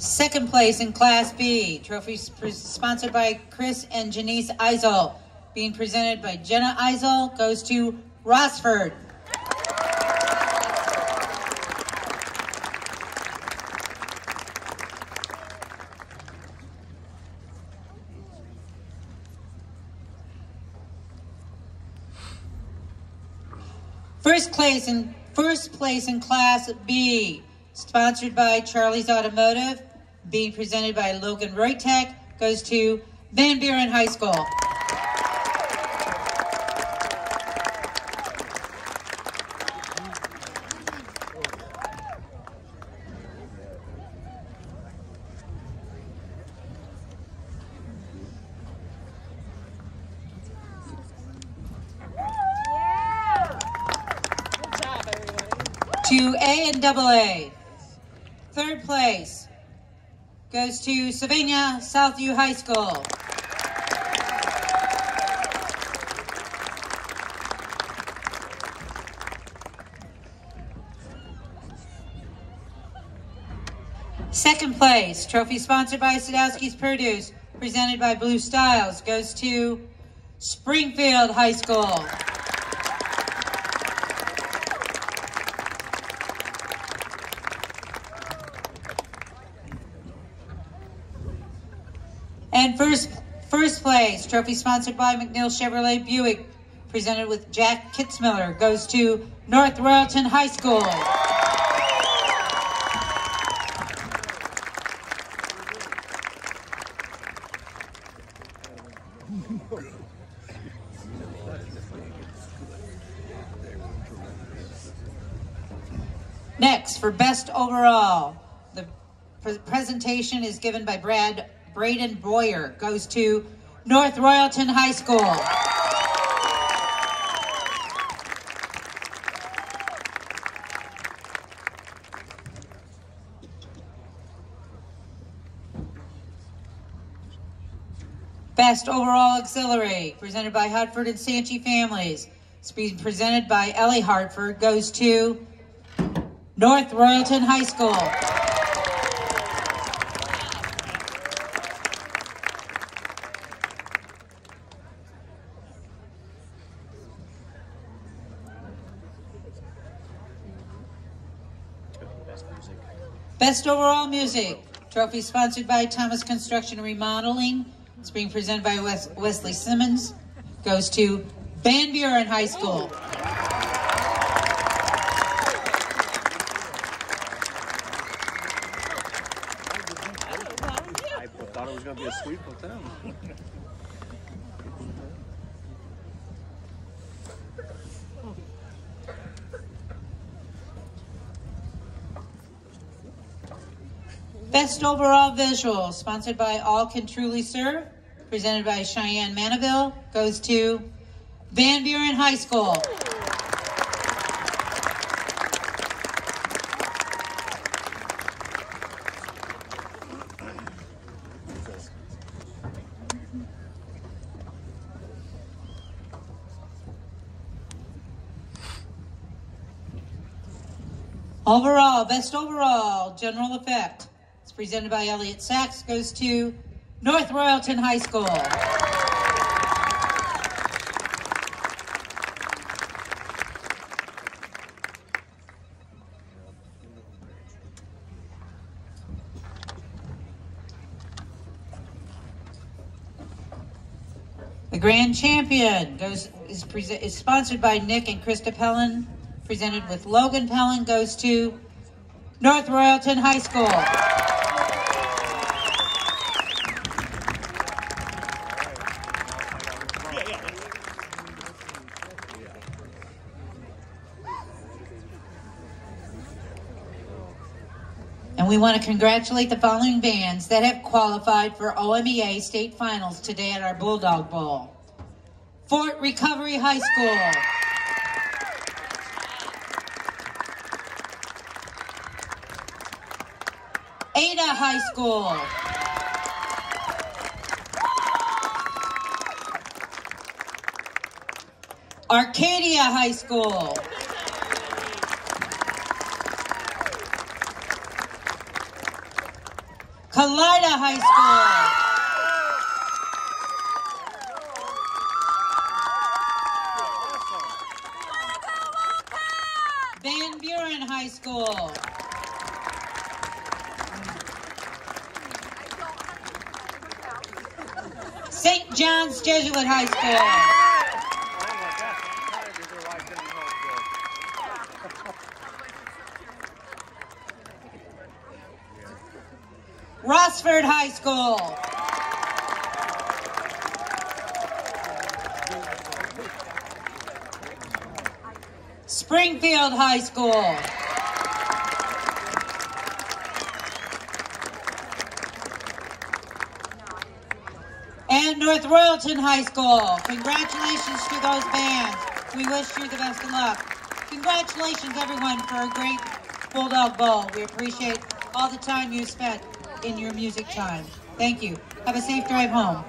Second place in Class B, trophy sp- sponsored by Chris and Janice Eisel, being presented by Jenna Eisel, goes to Rossford. First place in first place in Class B, sponsored by Charlie's Automotive, being presented by Logan Roytek, goes to Van Buren High School. To A and double A. Third place goes to Sylvania Southview High School. Second place, trophy sponsored by Sadowski's Produce, presented by Blue Styles, goes to Springfield High School. And first first place, trophy sponsored by McNeil Chevrolet Buick, presented with Jack Kitzmiller, goes to North Royalton High School. Next, for best overall, the pre- presentation is given by Brad Braden Boyer. Goes to North Royalton High School. Best overall auxiliary, presented by Hartford and Sanchi families. It's being presented by Ellie Hartford. Goes to North Royalton High School. Best overall music trophy sponsored by Thomas Construction Remodeling. It's being presented by Wes- Wesley Simmons. Goes to Van Buren High School. I thought it was going to be a sweep with them. Best overall visual sponsored by All Can Truly Serve. Presented by Cheyenne Manaville. Goes to Van Buren High School. Overall, best overall, general effect. Presented by Elliot Sachs, goes to North Royalton High School. The grand champion goes is, is sponsored by Nick and Krista Pellin. Presented with Logan Pellin goes to North Royalton High School. We want to congratulate the following bands that have qualified for OMEA state finals today at our Bulldog Bowl. Fort Recovery High School. Ada High School. Arcadia High School. Kalida High School. Van Buren High School. St. John's Jesuit High School. Rossford High School. Springfield High School. And North Royalton High School. Congratulations to those bands. We wish you the best of luck. Congratulations, everyone, for a great Bulldog Bowl. We appreciate all the time you spent in your music time. Thank you. Have a safe drive home.